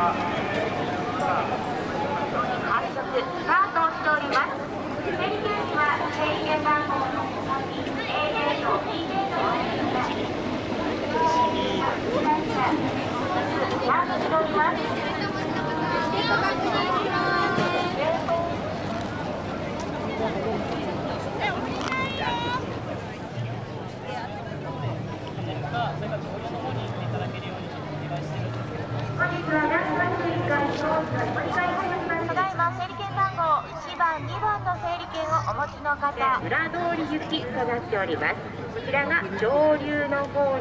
ただいま整理券番号1番2番の整理券をお持ちの方。裏通り行きとなっております。こちらが上流の方の